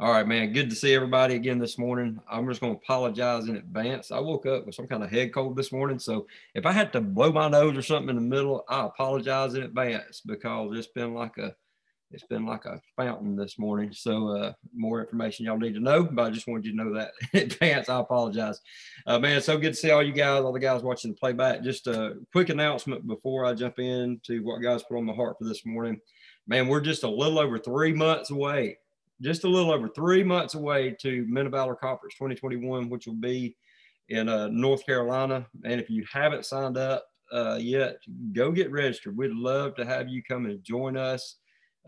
All right, man. Good to see everybody again this morning. I'm just going to apologize in advance. I woke up with some kind of head cold this morning. So if I had to blow my nose or something in the middle, I apologize in advance because it's been like a it's been like a fountain this morning. So uh, more information y'all need to know, but I just wanted you to know that in advance. I apologize. Uh, man, so good to see all you guys, all the guys watching the playback. Just a quick announcement before I jump into what God's put on my heart for this morning. Man, we're just a little over three months away just a little over three months away to Men of Valor Conference 2021, which will be in uh, North Carolina. And if you haven't signed up uh, yet, go get registered. We'd love to have you come and join us.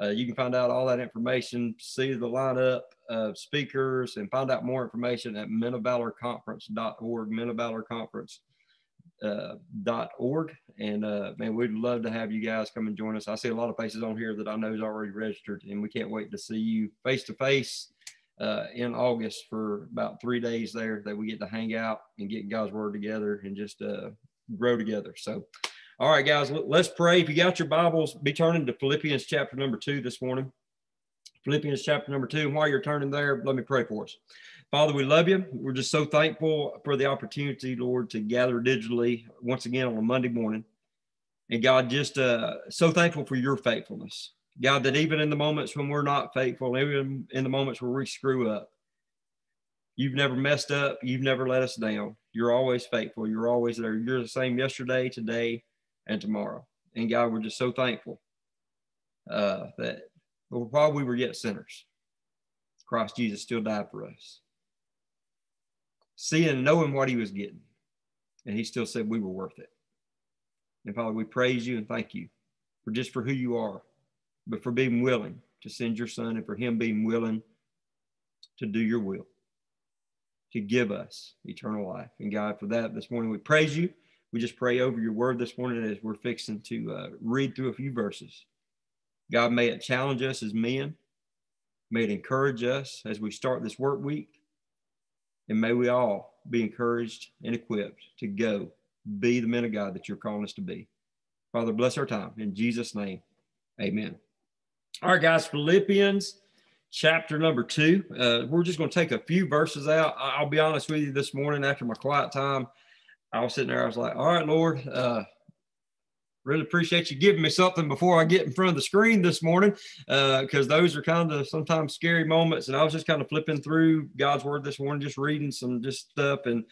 Uh, you can find out all that information, see the lineup of speakers, and find out more information at menofvalorconference.org, Men of Valor Conference uh, dot org. And uh, man, we'd love to have you guys come and join us. I see a lot of faces on here that I know is already registered, and we can't wait to see you face to face in August for about three days there that we get to hang out and get God's word together and just uh, grow together. So, all right, guys, let's pray. If you got your Bibles, be turning to Philippians chapter number two this morning. Philippians chapter number two. And while you're turning there, let me pray for us. Father, we love you. We're just so thankful for the opportunity, Lord, to gather digitally once again on a Monday morning. And God, just uh, so thankful for your faithfulness. God, that even in the moments when we're not faithful, even in the moments where we screw up, you've never messed up. You've never let us down. You're always faithful. You're always there. You're the same yesterday, today, and tomorrow. And God, we're just so thankful uh, that while we were yet sinners, Christ Jesus still died for us seeing and knowing what he was getting. And he still said we were worth it. And Father, we praise you and thank you for just for who you are, but for being willing to send your son and for him being willing to do your will, to give us eternal life. And God, for that this morning, we praise you. We just pray over your word this morning as we're fixing to uh, read through a few verses. God, may it challenge us as men. May it encourage us as we start this work week. And may we all be encouraged and equipped to go be the men of God that you're calling us to be. Father, bless our time. In Jesus' name, amen. All right, guys, Philippians chapter number two. Uh, we're just going to take a few verses out. I'll be honest with you this morning after my quiet time. I was sitting there, I was like, all right, Lord, uh, really appreciate you giving me something before I get in front of the screen this morning, because uh, those are kind of sometimes scary moments. And I was just kind of flipping through God's word this morning, just reading some just stuff. And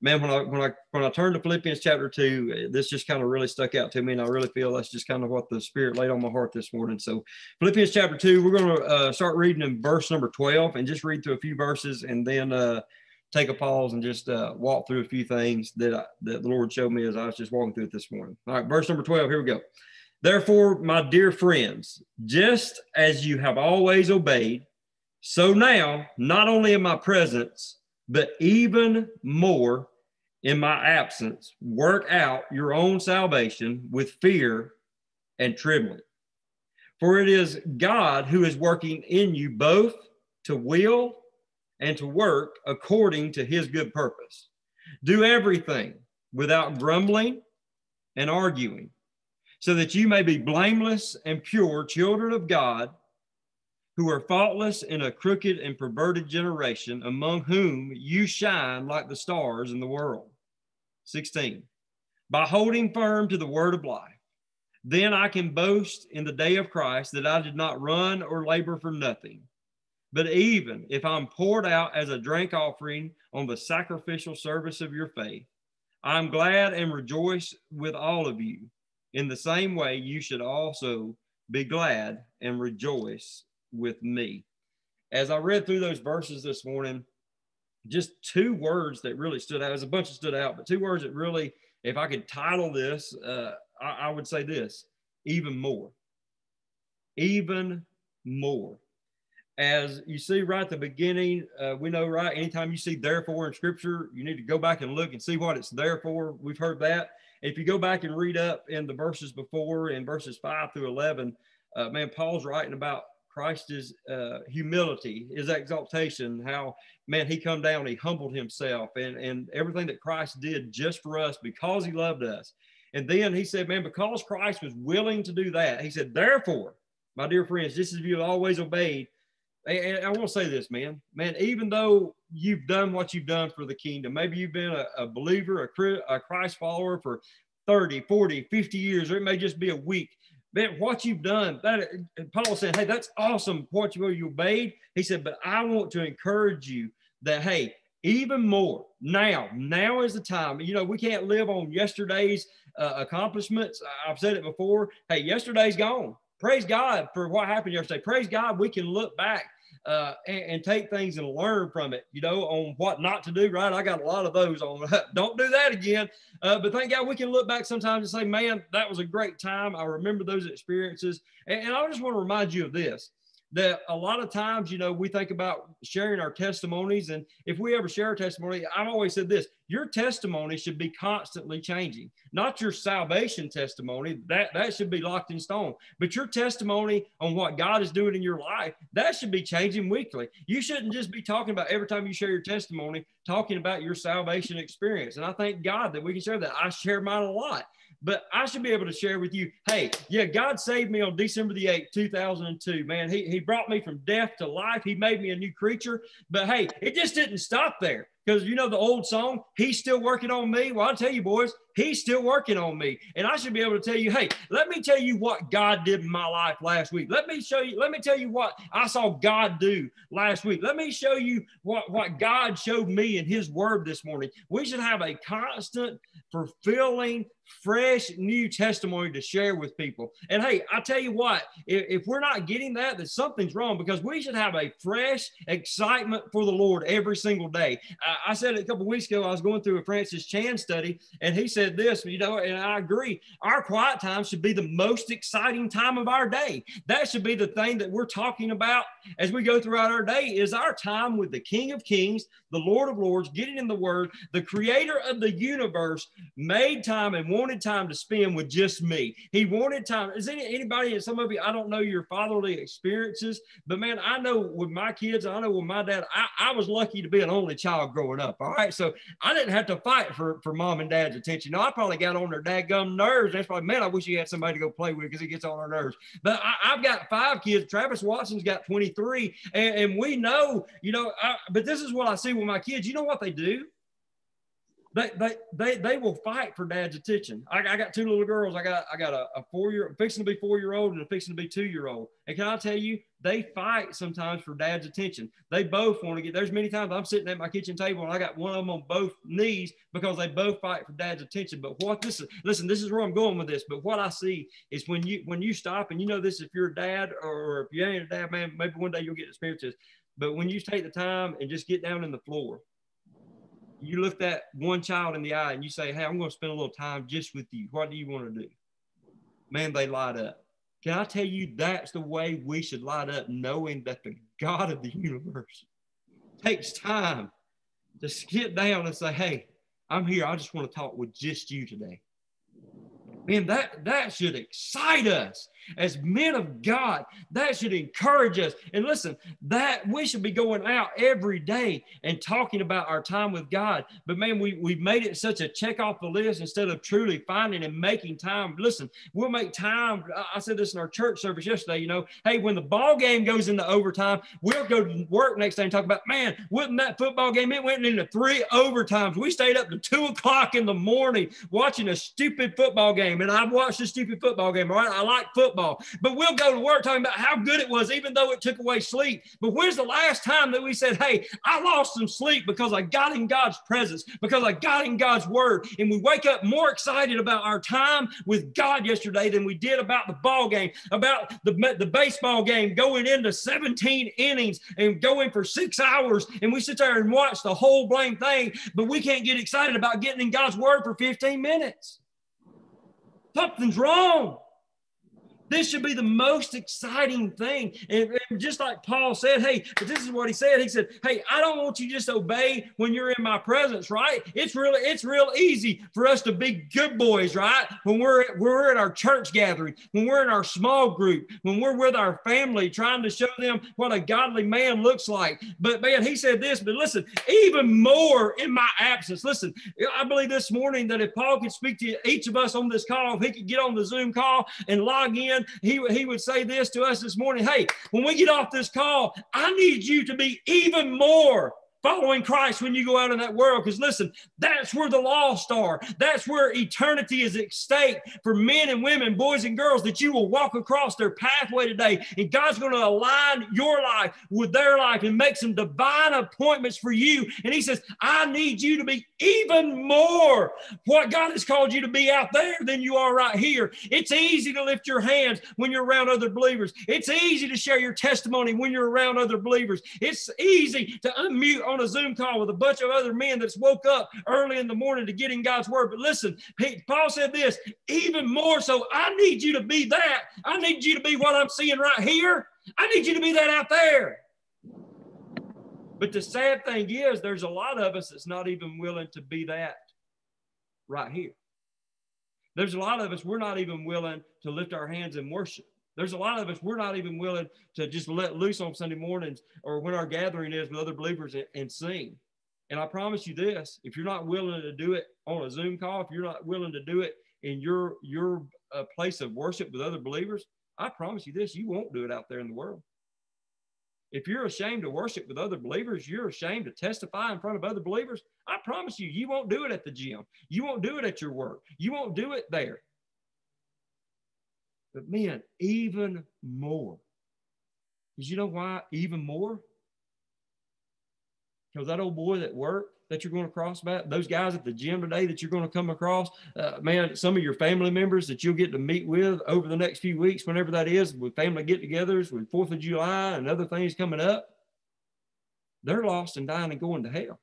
man, when I when I when I turned to Philippians chapter two, this just kind of really stuck out to me, and I really feel that's just kind of what the Spirit laid on my heart this morning. So Philippians chapter two, we're going to uh, start reading in verse number twelve, and just read through a few verses, and then. Uh, take a pause and just uh, walk through a few things that I, that the Lord showed me as I was just walking through it this morning. All right, verse number 12, here we go. Therefore, my dear friends, just as you have always obeyed, so now, not only in my presence, but even more in my absence, work out your own salvation with fear and trembling. For it is God who is working in you both to will and to work according to his good purpose. Do everything without grumbling and arguing, so that you may be blameless and pure children of God who are faultless in a crooked and perverted generation, among whom you shine like the stars in the world. 16. By holding firm to the word of life, then I can boast in the day of Christ that I did not run or labor for nothing. But even if I'm poured out as a drink offering on the sacrificial service of your faith, I'm glad and rejoice with all of you. In the same way, you should also be glad and rejoice with me. As I read through those verses this morning, just two words that really stood out. There's a bunch that stood out, but two words that really, if I could title this, uh, I, I would say this even more. Even more as you see right at the beginning, uh, we know right anytime you see therefore in scripture, you need to go back and look and see what it's there for. We've heard that. If you go back and read up in the verses before, in verses five through 11, uh, man, Paul's writing about Christ's uh, humility, his exaltation, how, man, he come down, he humbled himself, and, and everything that Christ did just for us because he loved us. And then he said, man, because Christ was willing to do that, he said, therefore, my dear friends, just as you have always obeyed, and I want to say this, man, man, even though you've done what you've done for the kingdom, maybe you've been a, a believer, a, a Christ follower for 30, 40, 50 years, or it may just be a week. Man, what you've done, that Paul said, hey, that's awesome. What you, you obeyed. He said, but I want to encourage you that, hey, even more now, now is the time. You know, we can't live on yesterday's uh, accomplishments. I've said it before. Hey, yesterday's gone. Praise God for what happened yesterday. Praise God, we can look back uh, and, and, take things and learn from it, you know, on what not to do, right? I got a lot of those on. Don't do that again. Uh, but thank God we can look back sometimes and say, man, that was a great time. I remember those experiences. And, and I just want to remind you of this that a lot of times, you know, we think about sharing our testimonies. And if we ever share a testimony, I've always said this your testimony should be constantly changing, not your salvation testimony. That, that should be locked in stone. But your testimony on what God is doing in your life, that should be changing weekly. You shouldn't just be talking about every time you share your testimony, talking about your salvation experience. And I thank God that we can share that. I share mine a lot but I should be able to share with you, hey, yeah, God saved me on December the 8th, 2002. Man, he, he brought me from death to life. He made me a new creature. But hey, it just didn't stop there. Because you know the old song, He's still working on me. Well, I'll tell you, boys, He's still working on me. And I should be able to tell you, hey, let me tell you what God did in my life last week. Let me show you, let me tell you what I saw God do last week. Let me show you what, what God showed me in His Word this morning. We should have a constant, fulfilling, fresh new testimony to share with people. And hey, I tell you what, if, if, we're not getting that, then something's wrong because we should have a fresh excitement for the Lord every single day. I, I said it a couple weeks ago, I was going through a Francis Chan study, and he said this, you know, and I agree. Our quiet time should be the most exciting time of our day. That should be the thing that we're talking about as we go throughout our day is our time with the King of Kings, the Lord of Lords, getting in the Word, the creator of the universe made time and wanted time to spend with just me. He wanted time. Is any, anybody, some of you, I don't know your fatherly experiences, but man, I know with my kids, I know with my dad, I, I was lucky to be an only child growing up. All right. So I didn't have to fight for, for mom and dad's attention. No, I probably got on their dadgum nerves. That's why, man, I wish you had somebody to go play with because he gets on our nerves. But I, have got five kids. Travis Watson's got 23. And, and we know, you know, I, but this is what I see with my kids. You know what they do? They, they, they, they will fight for dad's attention. I, I got two little girls. I got, I got a, a four year, fixing to be four year old and a fixing to be two year old. And can I tell you, they fight sometimes for dad's attention. They both want to get, there's many times I'm sitting at my kitchen table and I got one of them on both knees because they both fight for dad's attention. But what this is, listen, this is where I'm going with this. But what I see is when you, when you stop and you know this, if you're a dad or if you ain't a dad, man, maybe one day you'll get to experience this. But when you take the time and just get down in the floor you look that one child in the eye and you say, Hey, I'm going to spend a little time just with you. What do you want to do? Man, they light up. Can I tell you that's the way we should light up, knowing that the God of the universe takes time to sit down and say, Hey, I'm here. I just want to talk with just you today. Man, that, that should excite us as men of God. That should encourage us. And listen, that we should be going out every day and talking about our time with God. But man, we, we've made it such a check off the list instead of truly finding and making time. Listen, we'll make time. I said this in our church service yesterday, you know, hey, when the ball game goes into overtime, we'll go to work next day and talk about, man, wouldn't that football game, it went into three overtimes. We stayed up to two o'clock in the morning watching a stupid football game. And I've watched a stupid football game. All right. I like football football. But we'll go to work talking about how good it was, even though it took away sleep. But when's the last time that we said, Hey, I lost some sleep because I got in God's presence, because I got in God's word. And we wake up more excited about our time with God yesterday than we did about the ball game, about the, the baseball game going into 17 innings and going for six hours. And we sit there and watch the whole blame thing, but we can't get excited about getting in God's word for 15 minutes. Something's wrong. This should be the most exciting thing. And, and, just like Paul said, hey, but this is what he said. He said, Hey, I don't want you just obey when you're in my presence, right? It's really, it's real easy for us to be good boys, right? When we're we're at our church gathering, when we're in our small group, when we're with our family, trying to show them what a godly man looks like. But man, he said this, but listen, even more in my absence. Listen, I believe this morning that if Paul could speak to each of us on this call, if he could get on the Zoom call and log in he, he would say this to us this morning Hey, when we get off this call, I need you to be even more following Christ when you go out in that world. Because listen, that's where the lost are. That's where eternity is at stake for men and women, boys and girls, that you will walk across their pathway today. And God's going to align your life with their life and make some divine appointments for you. And He says, I need you to be even more what God has called you to be out there than you are right here. It's easy to lift your hands when you're around other believers. It's easy to share your testimony when you're around other believers. It's easy to unmute on a Zoom call with a bunch of other men that's woke up early in the morning to get in God's word. But listen, he, Paul said this even more so, I need you to be that. I need you to be what I'm seeing right here. I need you to be that out there. But the sad thing is, there's a lot of us that's not even willing to be that right here. There's a lot of us, we're not even willing to lift our hands in worship. There's a lot of us, we're not even willing to just let loose on Sunday mornings or when our gathering is with other believers and, and sing. And I promise you this if you're not willing to do it on a Zoom call, if you're not willing to do it in your, your uh, place of worship with other believers, I promise you this you won't do it out there in the world. If you're ashamed to worship with other believers, you're ashamed to testify in front of other believers. I promise you, you won't do it at the gym. You won't do it at your work. You won't do it there. But man, even more. Because you know why? Even more? Because that old boy that worked that you're going to cross about, those guys at the gym today that you're going to come across, uh, man, some of your family members that you'll get to meet with over the next few weeks, whenever that is, with family get togethers, with 4th of July and other things coming up, they're lost and dying and going to hell.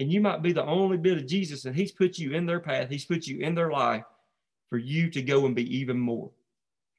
And you might be the only bit of Jesus, and He's put you in their path, He's put you in their life for you to go and be even more.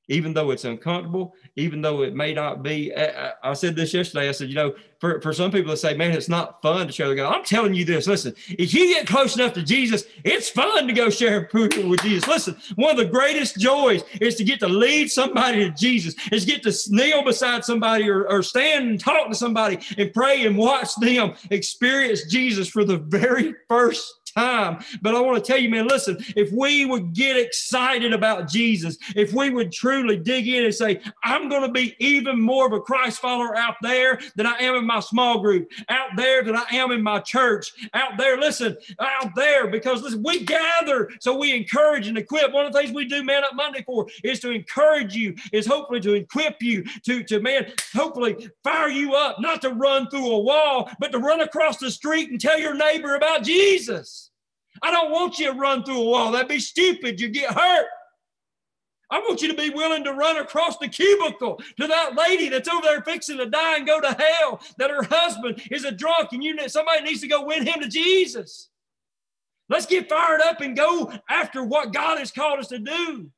Even though it's uncomfortable, even though it may not be. I, said this yesterday. I said, you know, for, for some people to say, man, it's not fun to share the gospel. I'm telling you this. Listen, if you get close enough to Jesus, it's fun to go share with Jesus. Listen, one of the greatest joys is to get to lead somebody to Jesus, is get to kneel beside somebody or, or stand and talk to somebody and pray and watch them experience Jesus for the very first time. But I want to tell you, man, listen, if we would get excited about Jesus, if we would truly dig in and say, I'm going to be even more of a Christ follower out there than I am in my small group, out there than I am in my church, out there, listen, out there, because listen, we gather so we encourage and equip. One of the things we do Man Up Monday for is to encourage you, is hopefully to equip you, to, to man, hopefully fire you up, not to run through a wall, but to run across the street and tell your neighbor about Jesus. I don't want you to run through a wall. That'd be stupid. You get hurt. I want you to be willing to run across the cubicle to that lady that's over there fixing to die and go to hell, that her husband is a drunk and you somebody needs to go win him to Jesus. Let's get fired up and go after what God has called us to do.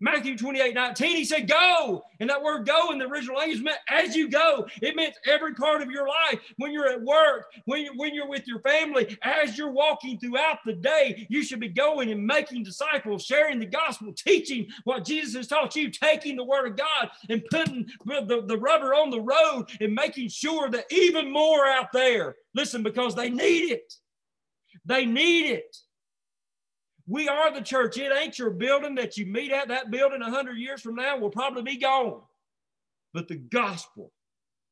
Matthew 28 19, he said, Go. And that word go in the original language meant as you go. It meant every part of your life. When you're at work, when you're, when you're with your family, as you're walking throughout the day, you should be going and making disciples, sharing the gospel, teaching what Jesus has taught you, taking the word of God and putting the, the rubber on the road and making sure that even more out there, listen, because they need it. They need it. We are the church. It ain't your building that you meet at. That building 100 years from now will probably be gone. But the gospel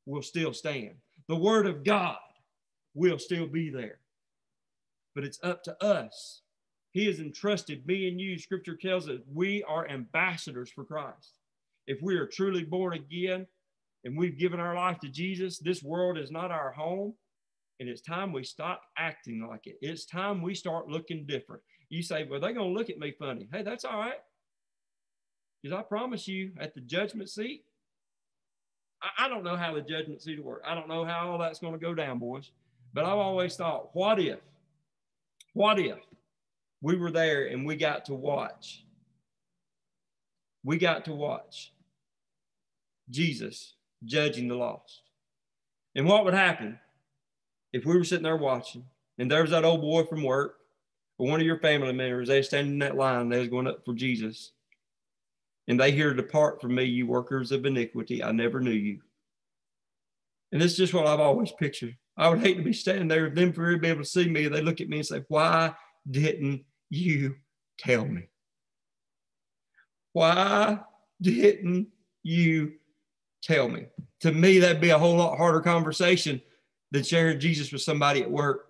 will still stand. The word of God will still be there. But it's up to us. He has entrusted me and you. Scripture tells us we are ambassadors for Christ. If we are truly born again and we've given our life to Jesus, this world is not our home. And it's time we stop acting like it. It's time we start looking different. You say, well, they're going to look at me funny. Hey, that's all right. Because I promise you, at the judgment seat, I, I don't know how the judgment seat will work. I don't know how all that's going to go down, boys. But I've always thought, what if? What if we were there and we got to watch? We got to watch Jesus judging the lost. And what would happen if we were sitting there watching and there was that old boy from work or one of your family members, they standing in that line, they was going up for Jesus. And they hear, Depart from me, you workers of iniquity. I never knew you. And this is just what I've always pictured. I would hate to be standing there, them for be able to see me. They look at me and say, Why didn't you tell me? Why didn't you tell me? To me, that'd be a whole lot harder conversation than sharing Jesus with somebody at work.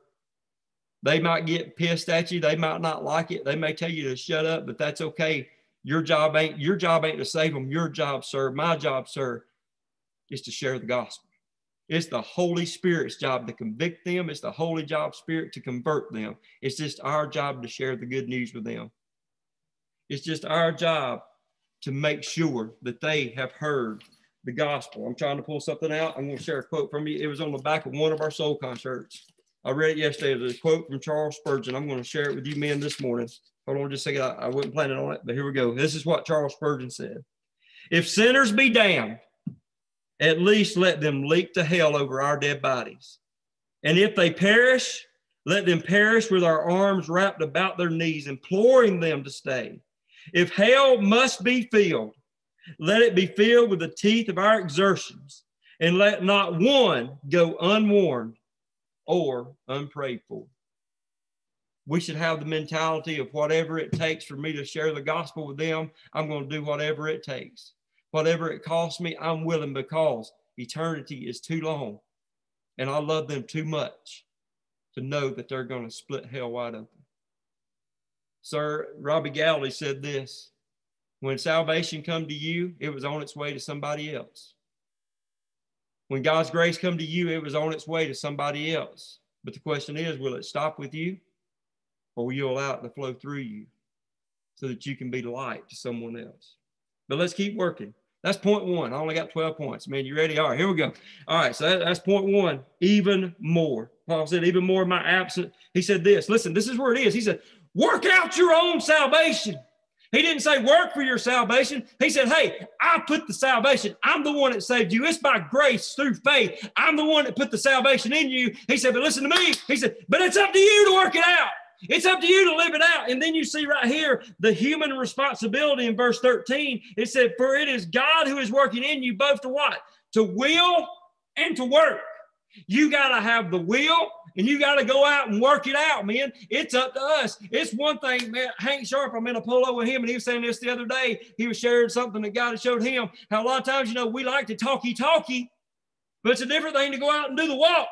They might get pissed at you. They might not like it. They may tell you to shut up, but that's okay. Your job ain't your job ain't to save them. Your job, sir, my job, sir, is to share the gospel. It's the Holy Spirit's job to convict them. It's the Holy Job Spirit to convert them. It's just our job to share the good news with them. It's just our job to make sure that they have heard the gospel. I'm trying to pull something out. I'm going to share a quote from you. It was on the back of one of our soul concerts. I read it yesterday. It was a quote from Charles Spurgeon. I'm going to share it with you men this morning. Hold on just a second. I, I wasn't planning on it, but here we go. This is what Charles Spurgeon said. If sinners be damned, at least let them leap to hell over our dead bodies. And if they perish, let them perish with our arms wrapped about their knees, imploring them to stay. If hell must be filled, let it be filled with the teeth of our exertions, and let not one go unwarned or unprayed for. We should have the mentality of whatever it takes for me to share the gospel with them, I'm going to do whatever it takes. Whatever it costs me, I'm willing because eternity is too long. And I love them too much to know that they're going to split hell wide open. Sir Robbie Galloway said this when salvation come to you, it was on its way to somebody else. When God's grace come to you, it was on its way to somebody else. But the question is, will it stop with you or will you allow it to flow through you so that you can be light to someone else? But let's keep working. That's point one. I only got 12 points. Man, you ready? All right, here we go. All right, so that's point one. Even more. Paul said, even more in my absence. He said this. Listen, this is where it is. He said, work out your own salvation. He didn't say work for your salvation. He said, Hey, I put the salvation. I'm the one that saved you. It's by grace through faith. I'm the one that put the salvation in you. He said, But listen to me. He said, But it's up to you to work it out. It's up to you to live it out. And then you see right here the human responsibility in verse 13. It said, For it is God who is working in you both to what? To will and to work. You got to have the will and you got to go out and work it out, man. It's up to us. It's one thing, man. Hank Sharp, I'm in a polo with him, and he was saying this the other day. He was sharing something that God had showed him. How a lot of times, you know, we like to talky talky, but it's a different thing to go out and do the walk.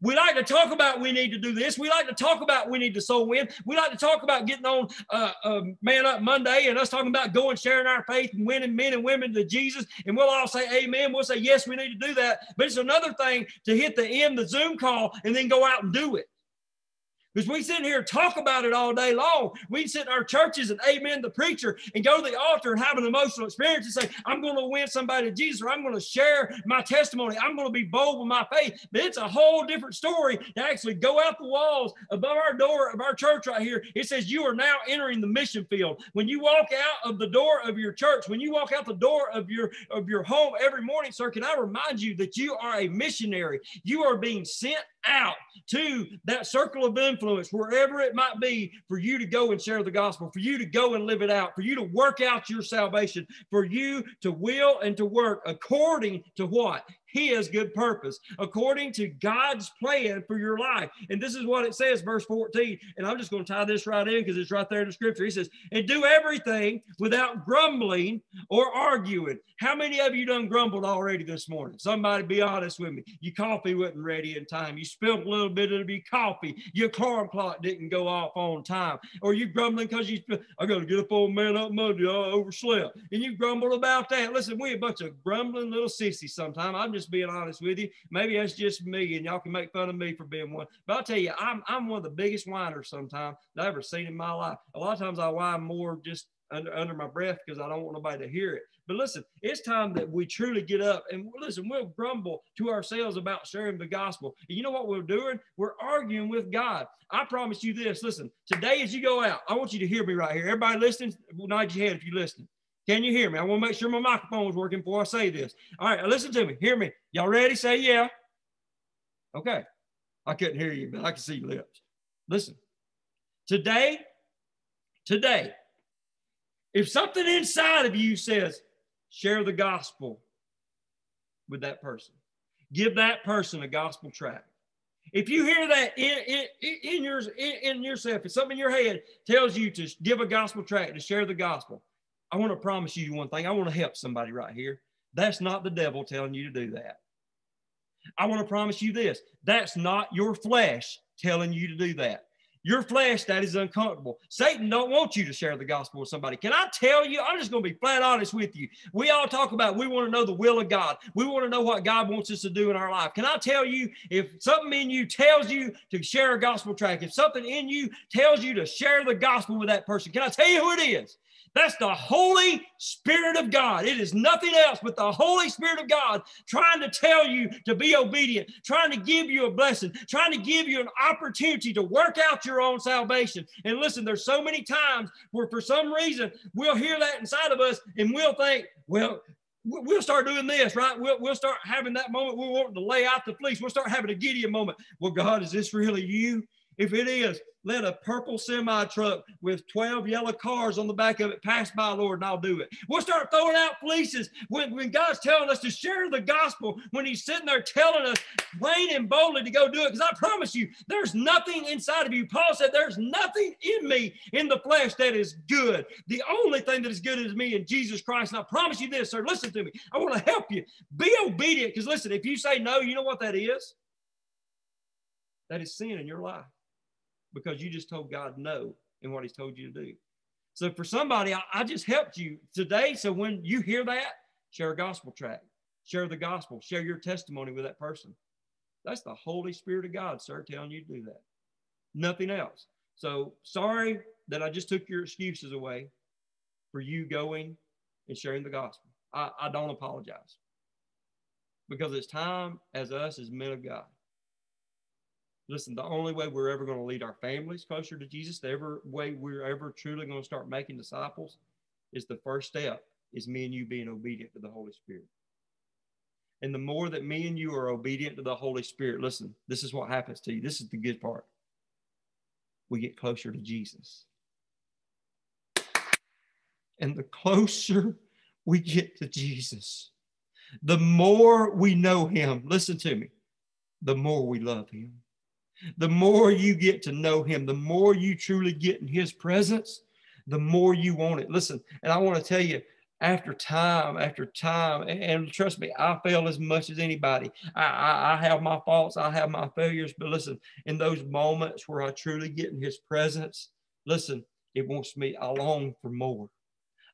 We like to talk about we need to do this. We like to talk about we need to soul win. We like to talk about getting on uh, uh, Man Up Monday and us talking about going, sharing our faith and winning men and women to Jesus. And we'll all say amen. We'll say, yes, we need to do that. But it's another thing to hit the end, the Zoom call, and then go out and do it. Because we sit here and talk about it all day long. We sit in our churches and amen the preacher and go to the altar and have an emotional experience and say, I'm going to win somebody to Jesus or I'm going to share my testimony. I'm going to be bold with my faith. But it's a whole different story to actually go out the walls above our door of our church right here. It says you are now entering the mission field. When you walk out of the door of your church, when you walk out the door of your of your home every morning, sir, can I remind you that you are a missionary? You are being sent out to that circle of influence, wherever it might be, for you to go and share the gospel, for you to go and live it out, for you to work out your salvation, for you to will and to work according to what? His good purpose according to God's plan for your life. And this is what it says, verse 14. And I'm just going to tie this right in because it's right there in the scripture. He says, and do everything without grumbling or arguing. How many of you done grumbled already this morning? Somebody be honest with me. Your coffee wasn't ready in time. You spilled a little bit of your coffee. Your alarm clock didn't go off on time. Or you grumbling because you, I got to get up on man up Monday. I overslept. And you grumble about that. Listen, we a bunch of grumbling little sissies sometimes. I'm just just being honest with you. Maybe that's just me, and y'all can make fun of me for being one. But I'll tell you, I'm I'm one of the biggest whiners sometimes that I've ever seen in my life. A lot of times I whine more just under under my breath because I don't want nobody to hear it. But listen, it's time that we truly get up and listen, we'll grumble to ourselves about sharing the gospel. And you know what we're doing? We're arguing with God. I promise you this. Listen, today as you go out, I want you to hear me right here. Everybody listening, nod your head if you're listening. Can you hear me? I want to make sure my microphone is working before I say this. All right, listen to me. Hear me. Y'all ready? Say yeah. Okay. I couldn't hear you, but I can see your lips. Listen. Today, today, if something inside of you says, share the gospel with that person, give that person a gospel tract. If you hear that in, in, in, yours, in, in yourself, if something in your head tells you to give a gospel tract, to share the gospel, I want to promise you one thing. I want to help somebody right here. That's not the devil telling you to do that. I want to promise you this that's not your flesh telling you to do that. Your flesh that is uncomfortable. Satan don't want you to share the gospel with somebody. Can I tell you? I'm just going to be flat honest with you. We all talk about we want to know the will of God. We want to know what God wants us to do in our life. Can I tell you if something in you tells you to share a gospel tract, if something in you tells you to share the gospel with that person, can I tell you who it is? That's the Holy Spirit of God. It is nothing else but the Holy Spirit of God trying to tell you to be obedient, trying to give you a blessing, trying to give you an opportunity to work out your own salvation. And listen, there's so many times where for some reason we'll hear that inside of us and we'll think, well, we'll start doing this, right? We'll, we'll start having that moment. We want to lay out the fleece. We'll start having a Gideon moment. Well, God, is this really you? If it is, let a purple semi truck with 12 yellow cars on the back of it pass by, Lord, and I'll do it. We'll start throwing out fleeces when, when God's telling us to share the gospel, when He's sitting there telling us plain and boldly to go do it. Because I promise you, there's nothing inside of you. Paul said, There's nothing in me in the flesh that is good. The only thing that is good is me in Jesus Christ. And I promise you this, sir, listen to me. I want to help you. Be obedient. Because listen, if you say no, you know what that is? That is sin in your life because you just told God no in what He's told you to do. So for somebody, I, I just helped you today. So when you hear that, share a gospel tract, share the gospel, share your testimony with that person. That's the Holy Spirit of God, sir, telling you to do that. Nothing else. So sorry that I just took your excuses away for you going and sharing the gospel. I, I don't apologize because it's time as us as men of God Listen, the only way we're ever going to lead our families closer to Jesus, the ever way we're ever truly going to start making disciples, is the first step is me and you being obedient to the Holy Spirit. And the more that me and you are obedient to the Holy Spirit, listen, this is what happens to you. This is the good part. We get closer to Jesus. And the closer we get to Jesus, the more we know him, listen to me, the more we love him the more you get to know him, the more you truly get in his presence, the more you want it. Listen, and I want to tell you, after time after time, and, trust me, I fail as much as anybody. I, I, I have my faults, I have my failures, but listen, in those moments where I truly get in his presence, listen, it wants me, I long for more.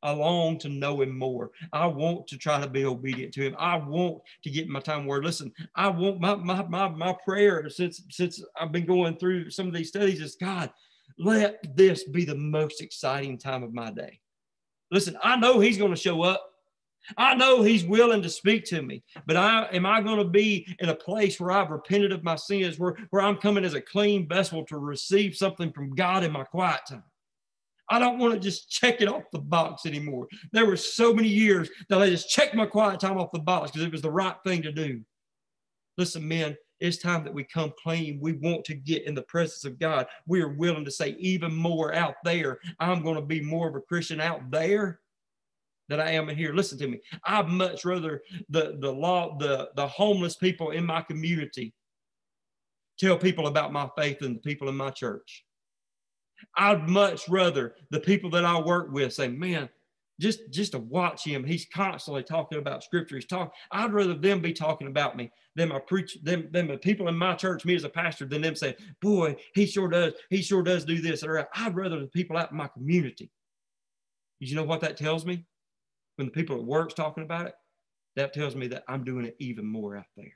I long to know him more. I want to try to be obedient to him. I want to get my time word. Listen, I want my my my, my prayer since since I've been going through some of these studies is God, let this be the most exciting time of my day. Listen, I know he's going to show up. I know he's willing to speak to me, but I am I going to be in a place where I've repented of my sins, where, where I'm coming as a clean vessel to receive something from God in my quiet time. I don't want to just check it off the box anymore. There were so many years that I just checked my quiet time off the box because it was the right thing to do. Listen, men, it's time that we come clean. We want to get in the presence of God. We are willing to say even more out there. I'm going to be more of a Christian out there than I am in here. Listen to me. I'd much rather the the law the the homeless people in my community tell people about my faith than the people in my church. I'd much rather the people that I work with say, man, just just to watch him, he's constantly talking about scripture. He's talking. I'd rather them be talking about me than my preach them than the people in my church, me as a pastor, than them saying, boy, he sure does, he sure does do this. Or I'd rather the people out in my community. You know what that tells me? When the people at work's talking about it, that tells me that I'm doing it even more out there.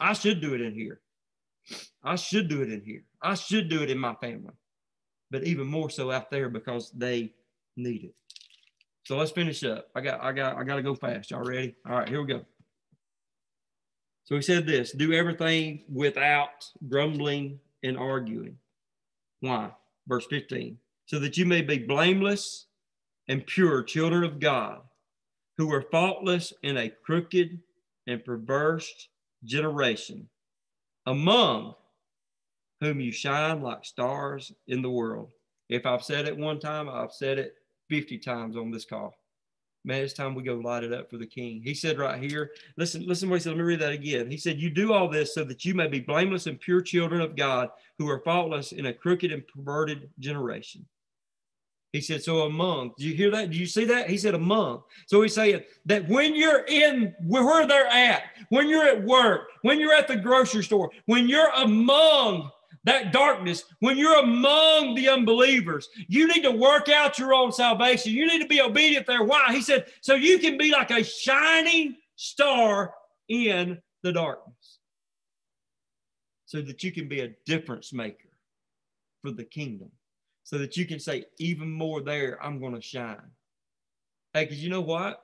I should do it in here. I should do it in here. I should do it in my family but even more so out there because they need it. So let's finish up. I got, I got, I got to go fast. Y'all ready? All right, here we go. So he said this do everything without grumbling and arguing. Why? Verse 15. So that you may be blameless and pure children of God, who are faultless in a crooked and perverse generation, among whom you shine like stars in the world. If I've said it one time, I've said it 50 times on this call. Man, it's time we go light it up for the king. He said right here, listen, listen what he said. Let me read that again. He said, You do all this so that you may be blameless and pure children of God who are faultless in a crooked and perverted generation. He said, so among, do you hear that? Do you see that? He said among. So he's saying that when you're in where they're at, when you're at work, when you're at the grocery store, when you're among that darkness, when you're among the unbelievers, you need to work out your own salvation. You need to be obedient there. Why? He said, so you can be like a shining star in the darkness, so that you can be a difference maker for the kingdom so that you can say, even more there, I'm going to shine. Hey, because you know what?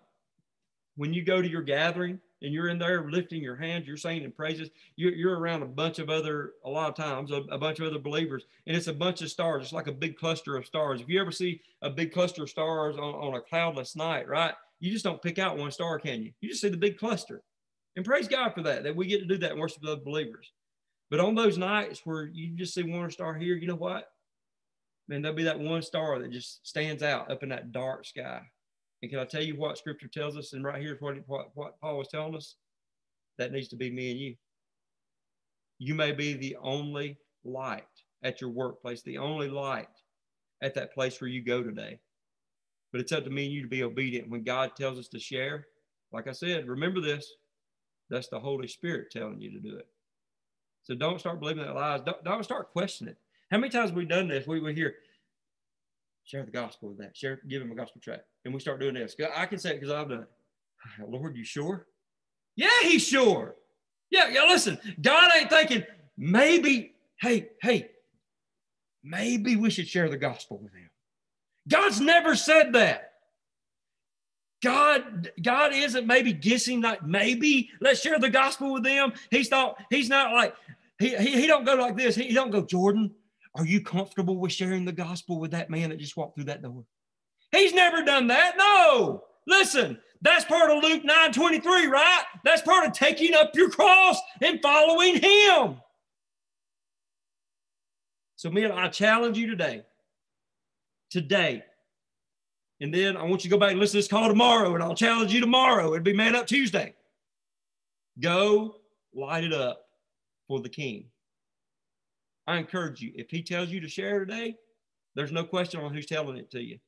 When you go to your gathering and you're in there lifting your hands, you're saying in praises, you're, you're around a bunch of other, a lot of times, a, a bunch of other believers, and it's a bunch of stars. It's like a big cluster of stars. If you ever see a big cluster of stars on, on a cloudless night, right? You just don't pick out one star, can you? You just see the big cluster. And praise God for that, that we get to do that and worship other believers. But on those nights where you just see one star here, you know what? man, there'll be that one star that just stands out up in that dark sky. And can I tell you what scripture tells us? And right here's what, what, what Paul was telling us that needs to be me and you. You may be the only light at your workplace, the only light at that place where you go today. But it's up to me and you to be obedient. When God tells us to share, like I said, remember this that's the Holy Spirit telling you to do it. So don't start believing that lies. Don't, don't start questioning it. How many times have we done this? We would hear, share the gospel with that, share, give him a gospel tract. And we start doing this. I can say it because I've done it. Lord, you sure? Yeah, he's sure. Yeah, yeah, listen, God ain't thinking, maybe, hey, hey, maybe we should share the gospel with him. God's never said that. God, God isn't maybe guessing like maybe let's share the gospel with them. He's thought he's not like he, he, he don't go like this. He, he don't go, Jordan, are you comfortable with sharing the gospel with that man that just walked through that door? He's never done that. No. Listen, that's part of Luke 9 23, right? That's part of taking up your cross and following him. So, men, I challenge you today. Today. And then I want you to go back and listen to this call tomorrow, and I'll challenge you tomorrow. It'll be Man Up Tuesday. Go light it up for the King. I encourage you, if he tells you to share today, there's no question on who's telling it to you.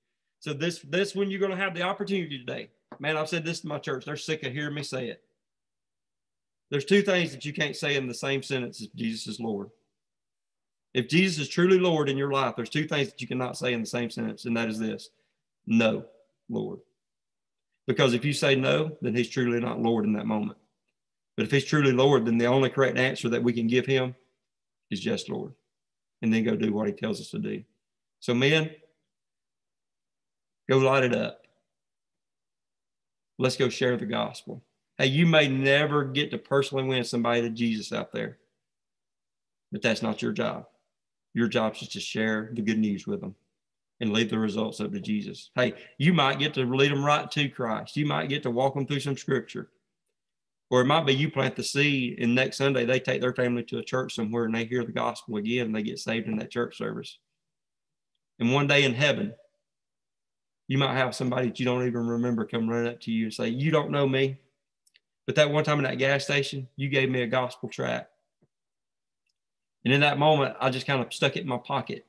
So this this when you're going to have the opportunity today. Man, I've said this to my church. They're sick of hearing me say it. There's two things that you can't say in the same sentence as Jesus is Lord. If Jesus is truly Lord in your life, there's two things that you cannot say in the same sentence, and that is this no, Lord. Because if you say no, then he's truly not Lord in that moment. But if he's truly Lord, then the only correct answer that we can give him is just Lord. And then go do what he tells us to do. So, men, go light it up. Let's go share the gospel. Hey, you may never get to personally win somebody to Jesus out there, but that's not your job. Your job is to share the good news with them and leave the results up to Jesus. Hey, you might get to lead them right to Christ. You might get to walk them through some scripture. Or it might be you plant the seed, and next Sunday they take their family to a church somewhere and they hear the gospel again and they get saved in that church service. And one day in heaven, you might have somebody that you don't even remember come running up to you and say, You don't know me, but that one time in that gas station, you gave me a gospel tract. And in that moment, I just kind of stuck it in my pocket.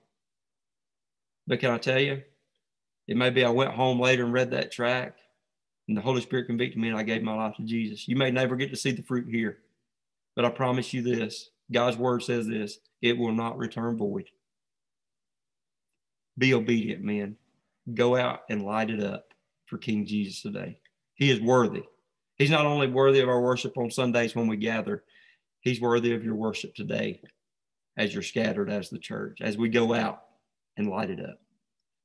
But can I tell you, it may be I went home later and read that tract and the Holy Spirit convicted me and I gave my life to Jesus. You may never get to see the fruit here, but I promise you this God's word says this it will not return void. Be obedient, men. Go out and light it up for King Jesus today. He is worthy. He's not only worthy of our worship on Sundays when we gather, He's worthy of your worship today as you're scattered as the church, as we go out and light it up.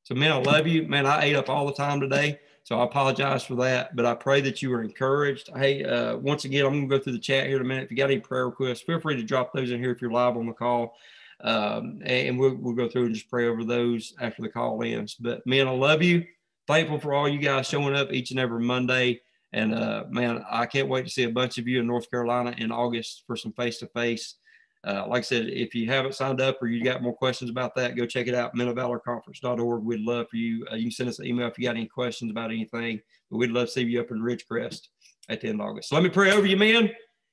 So, man, I love you. Man, I ate up all the time today. So I apologize for that, but I pray that you were encouraged. Hey, uh, once again, I'm going to go through the chat here in a minute. If you got any prayer requests, feel free to drop those in here if you're live on the call. Um, and we'll, we'll go through and just pray over those after the call ends. But man, I love you. Thankful for all you guys showing up each and every Monday. And uh, man, I can't wait to see a bunch of you in North Carolina in August for some face to face like I said, if you haven't signed up or you got more questions about that, go check it out, menofvalorconference.org. We'd love for you. Uh, you can send us an email if you got any questions about anything, but we'd love to see you up in Ridgecrest at the end of August. So let me pray over you, man,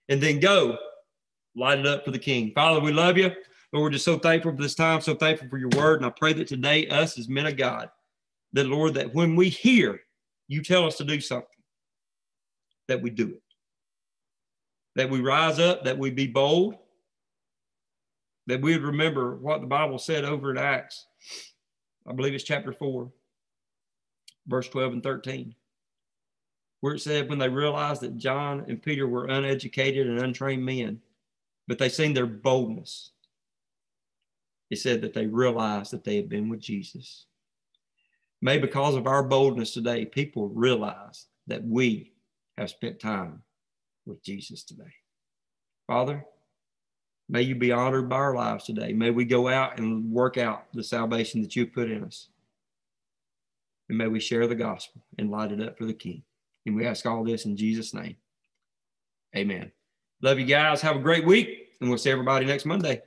and then go light it up for the King. Father, we love you. Lord, we're just so thankful for this time, so thankful for your word. And I pray that today, us as men of God, that, Lord, that when we hear you tell us to do something, that we do it. That we rise up, that we be bold, that we would remember what the Bible said over in Acts. I believe it's chapter 4, verse 12 and 13, where it said, When they realized that John and Peter were uneducated and untrained men, but they seen their boldness, it said that they realized that they had been with Jesus. May because of our boldness today, people realize that we have spent time with Jesus today. Father, may you be honored by our lives today. May we go out and work out the salvation that you've put in us. And may we share the gospel and light it up for the King. And we ask all this in Jesus' name. Amen. Love you guys. Have a great week. And we'll see everybody next Monday.